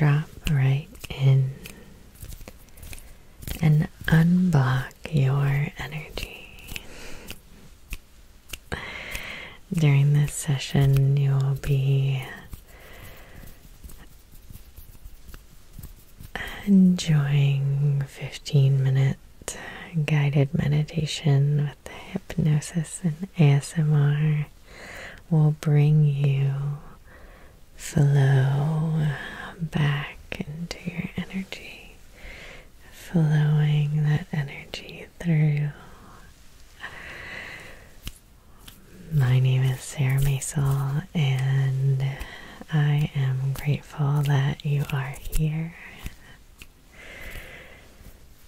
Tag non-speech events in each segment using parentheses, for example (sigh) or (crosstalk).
drop right in and unblock your energy. During this session, you will be enjoying 15 minute guided meditation with hypnosis and ASMR will bring you flow back into your energy, flowing that energy through. My name is Sarah Maisel, and I am grateful that you are here.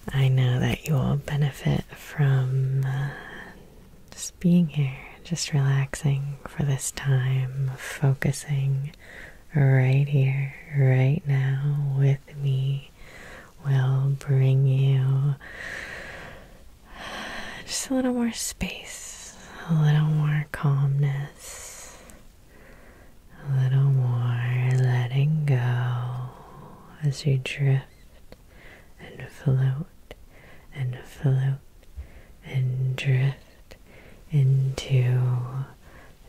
I know that you will benefit from uh, just being here, just relaxing for this time, focusing right here, right now with me. Will bring you just a little more space, a little more calmness, a little more letting go as you drift and float and float and drift into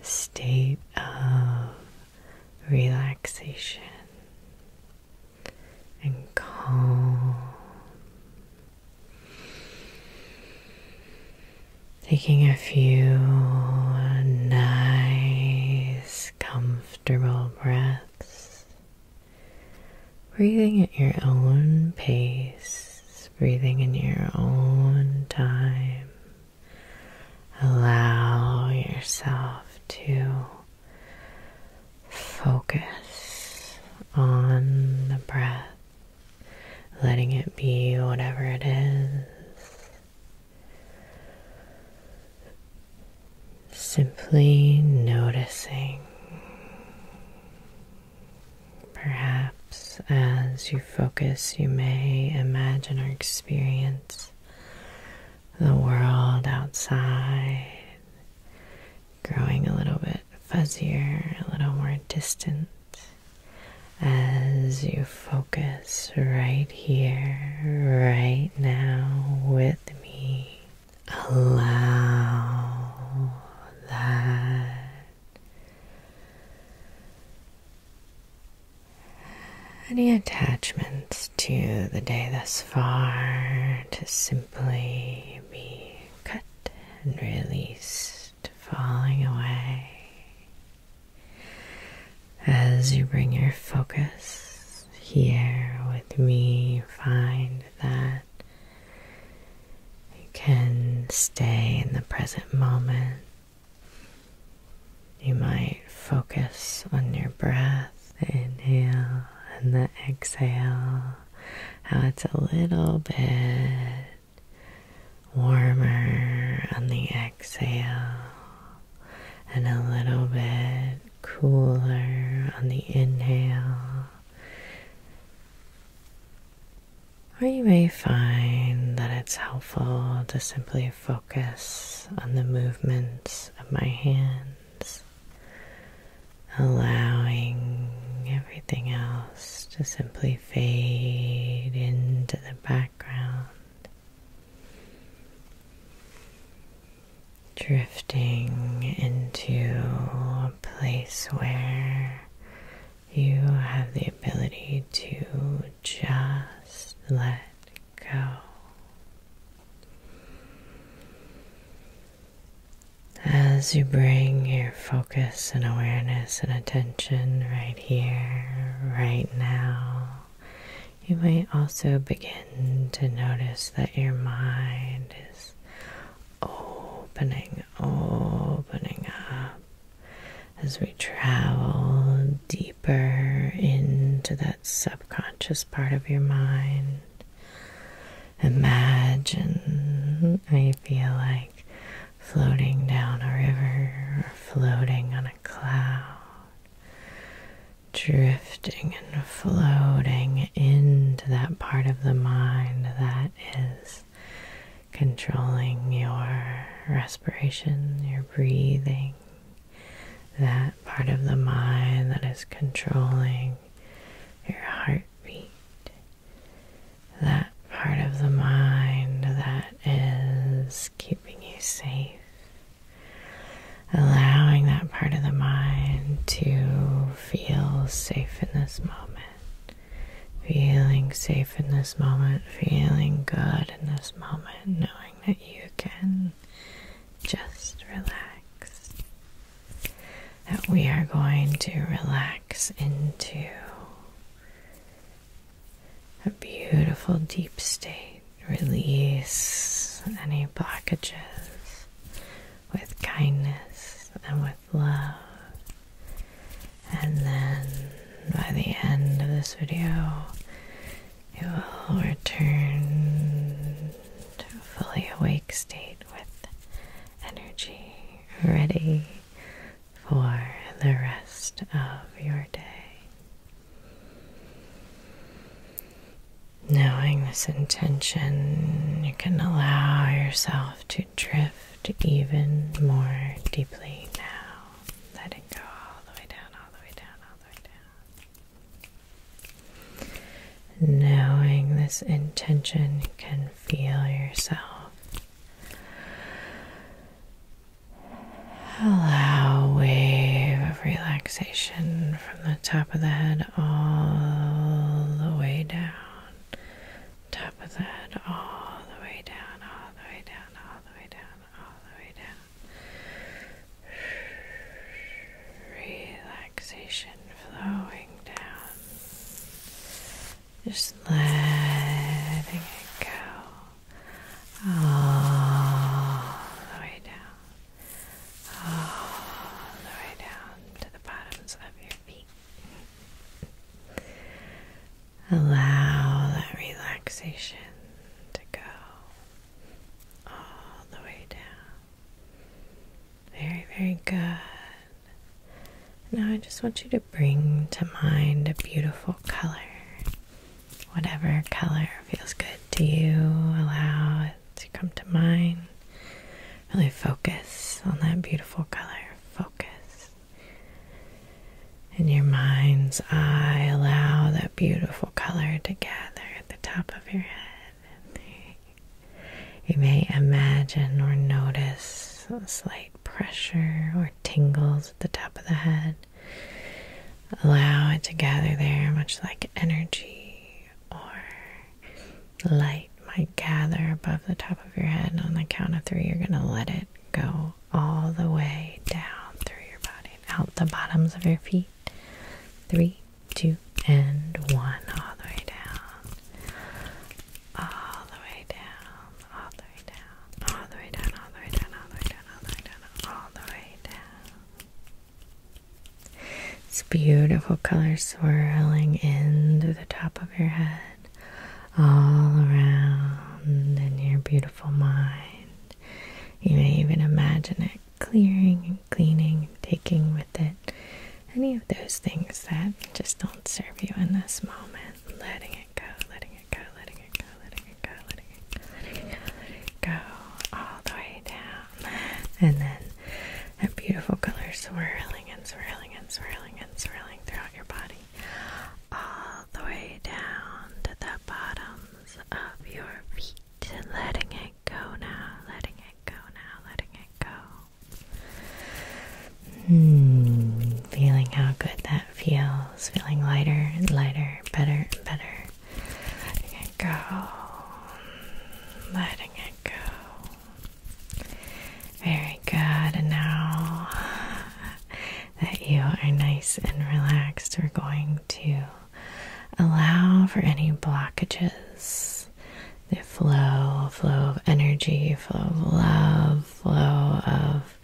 a state of relaxation and calm. Taking a few nice, comfortable breaths. Breathing at your own pace, breathing in your own time. Allow yourself to focus on the breath, letting it be whatever it is. Simply noticing. Perhaps as you focus, you may imagine or experience the world outside growing a little bit fuzzier, a little more distant as you focus right here, right now with me. Allow that any attachments to the day thus far to simply be cut and released, falling away as you bring your focus here with me. Find that you can stay in the present moment. You might focus on your breath, the inhale and the exhale, how it's a little bit warmer on the exhale and a little bit cooler on the inhale. Or you may find that it's helpful to simply focus on the movements of my hands, allowing everything else to simply fade into the background. Drifting into a place where you have the ability to just let go. As you bring your focus and awareness and attention right here, right now, you might also begin to notice that your mind is opening, opening up as we travel deeper into that subconscious part of your mind. Imagine I feel like floating down a river or floating on a cloud, drifting and floating into that part of the mind that is controlling your respiration, your breathing, that part of the mind that is controlling your heartbeat, that part of the mind that is keeping you safe allowing that part of the mind to feel safe in this moment. Feeling safe in this moment, feeling good in this moment, knowing that you can just relax. That we are going to relax into a beautiful deep state. Release any blockages with kindness and with love. And then by the end of this video, you will return to a fully awake state with energy ready for the rest of your day. This intention, you can allow yourself to drift even more deeply now, letting go all the way down, all the way down, all the way down. Knowing this intention, you can feel yourself. Allow a wave of relaxation from the top of the head all the way down top of the head, all the way down, all the way down, all the way down, all the way down. Relaxation flowing down. Just letting it go all the way down, all the way down to the bottoms of your feet. Allow that relaxation to go all the way down. Very, very good. Now I just want you to bring to mind a beautiful color. Color feels good to you, allow it to come to mind. Really focus on that beautiful color. Focus. In your mind's eye, allow that beautiful color to gather at the top of your head. You may imagine or notice a slight feather above the top of your head, on the count of three, you're going to let it go all the way down through your body, out the bottoms of your feet. Three, two, and one, all the way down. All the way down, all the way down, all the way down, all the way down, all the way down, all the way down, all the way down. It's beautiful color swirling into the top of your head, all around in your beautiful mind. You may even imagine it clearing and cleaning, and taking with it any of those things that just don't serve you in this moment. Letting it go, letting it go, letting it go, letting it go, letting it go, letting it go, letting it go, all the way down. And then that beautiful color swirling and swirling and swirling and swirling throughout your body, all the way down to the bottoms of your feet. Letting it go now, letting it go now, letting it go. Hmm, feeling how good that feels. Feeling lighter and lighter, better and better. Letting it go. Letting it go. Very good. And now that you are nice and relaxed, we're going to allow for any blockages. The flow, flow of energy, flow of love, flow of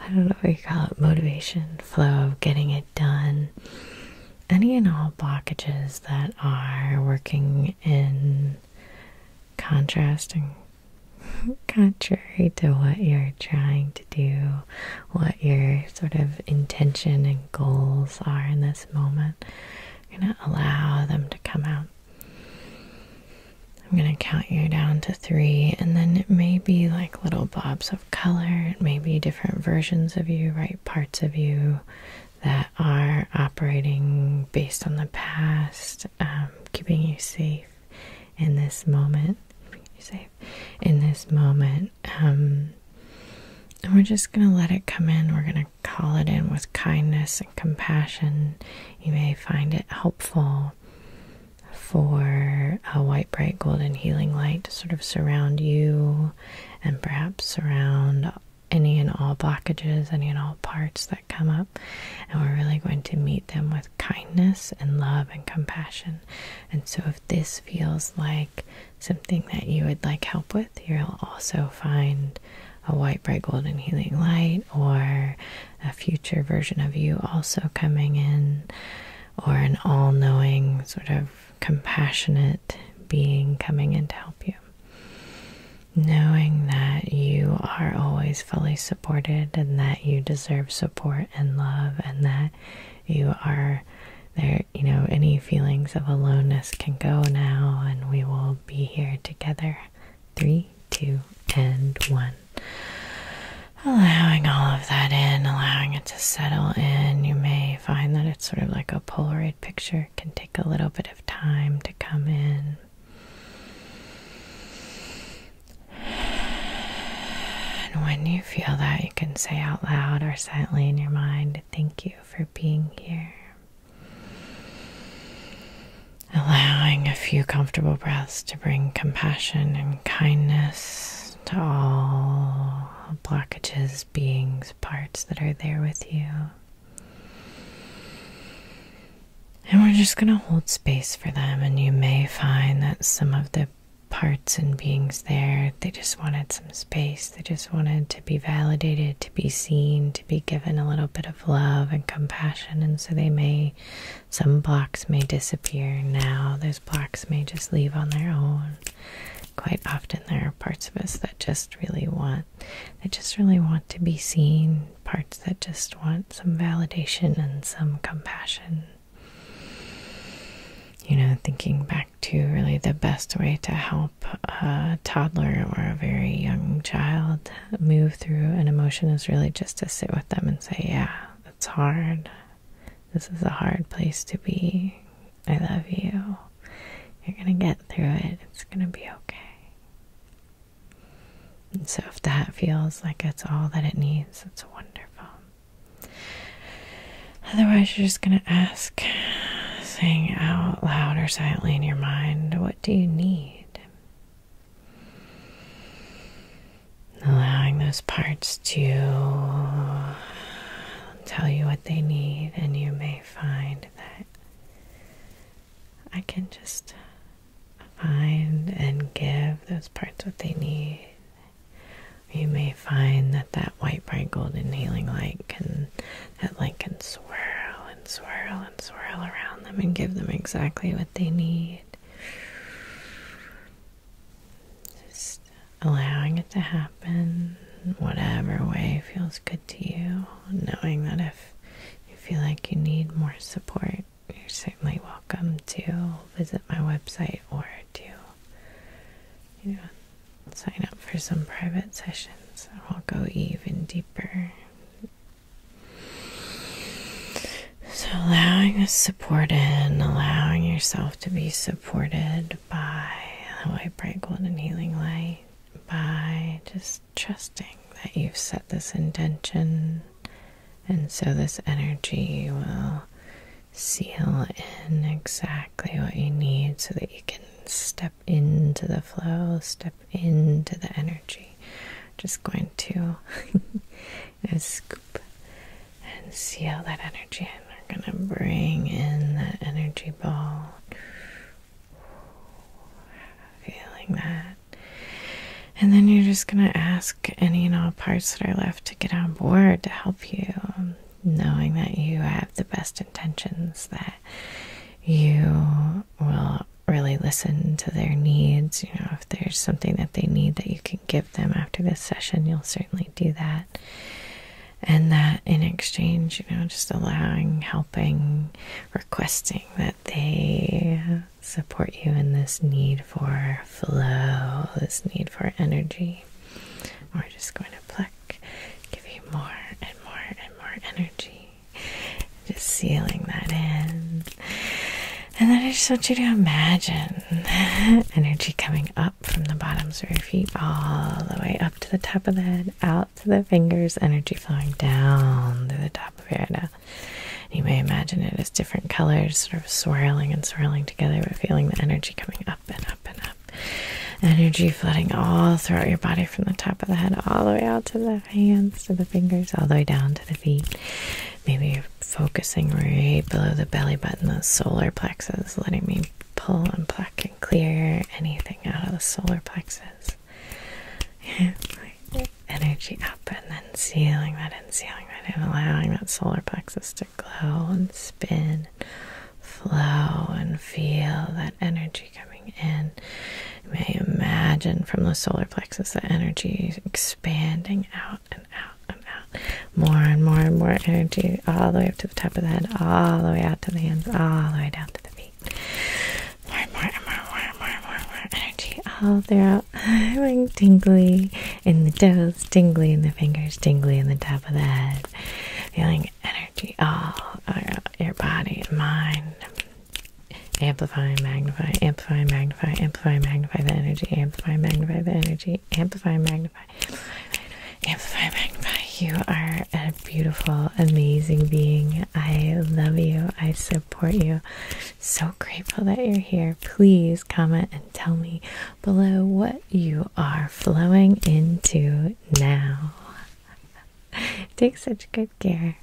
I don't know what you call it, motivation, flow of getting it done. Any and all blockages that are working in contrasting, (laughs) contrary to what you're trying to do, what your sort of intention and goals are in this moment. You're going to allow them to come out. I'm going to count you down to three, and then it may be like little blobs of color. It may be different versions of you, right? Parts of you that are operating based on the past, um, keeping you safe in this moment. Keeping you safe in this moment. Um, And we're just going to let it come in. We're going to call it in with kindness and compassion. You may find it helpful for a white, bright, golden healing light to sort of surround you and perhaps surround any and all blockages, any and all parts that come up. And we're really going to meet them with kindness and love and compassion. And so, if this feels like something that you would like help with, you'll also find a white, bright, golden healing light or a future version of you also coming in, or an all knowing, sort of compassionate being coming in to help you. Knowing that you are always fully supported and that you deserve support and love, and that you are there, you know, any feelings of aloneness can go now, and we will be here together. Three, two, and one. Allowing all of that in, allowing it to settle in. You may find that it's sort of like a Polaroid picture, it can take a little bit of time to come in. And when you feel that, you can say out loud or silently in your mind, Thank you for being here. Allowing a few comfortable breaths to bring compassion and kindness to all blockages, beings, parts that are there with you. And we're just going to hold space for them, and you may find that some of the parts and beings there. They just wanted some space. They just wanted to be validated, to be seen, to be given a little bit of love and compassion. And so they may, some blocks may disappear now. Those blocks may just leave on their own. Quite often, there are parts of us that just really want, they just really want to be seen, parts that just want some validation and some compassion you know, thinking back to really the best way to help a toddler or a very young child move through an emotion is really just to sit with them and say, Yeah, it's hard. This is a hard place to be. I love you. You're going to get through it. It's going to be okay. And so, if that feels like it's all that it needs, it's wonderful. Otherwise, you're just going to ask out loud or silently in your mind, What do you need? Allowing those parts to tell you what they need, and you may find that I can just find and give those parts what they need. You may find that that white, bright, golden healing light can, that light can swirl and swirl and swirl around them and give them exactly what they need. Just allowing it to happen, whatever way feels good to you, knowing that if you feel like you need more support, you're certainly welcome to visit my website or to, you know, sign up for some private sessions. I'll go even deeper So, allowing the support in, allowing yourself to be supported by the white, bright, golden healing light, by just trusting that you've set this intention, and so this energy will seal in exactly what you need so that you can step into the flow, step into the energy. Just going to (laughs) scoop and seal that energy in gonna bring in that energy ball, feeling that. And then you're just gonna ask any and all parts that are left to get on board to help you, knowing that you have the best intentions, that you will really listen to their needs. You know, if there's something that they need that you can give them after this session, you'll certainly do that and that in exchange, you know, just allowing, helping, requesting that they support you in this need for flow, this need for energy. We're just going to pluck, give you more and more and more energy, just sealing that in. And then I just want you to imagine (laughs) energy coming up from the bottoms of your feet all the way up to the top of the head, out to the fingers, energy flowing down to the top of your head. You may imagine it as different colors, sort of swirling and swirling together, but feeling the energy coming up and up and up. Energy flooding all throughout your body from the top of the head, all the way out to the hands, to the fingers, all the way down to the feet. Maybe you're focusing right below the belly button, the solar plexus, letting me pull and pluck and clear anything out of the solar plexus. Energy up and then sealing that in, sealing that in, allowing that solar plexus to glow and spin, flow, and feel that energy coming in. You may imagine from the solar plexus the energy expanding out and out. More and more and more energy all the way up to the top of the head, all the way out to the hands, all the way down to the feet. More and more and more and more and more and more, and more energy all throughout. (sighs) Feeling tingly in the toes, tingly in the fingers, tingly in the top of the head. Feeling energy all around your body and mind amplify, magnify, amplify, magnify, amplify, magnify the energy, amplify, magnify the energy, amplify, magnify, amplify, magnify. You are a beautiful, amazing being. I love you. I support you. So grateful that you're here. Please comment and tell me below what you are flowing into now. (laughs) Take such good care.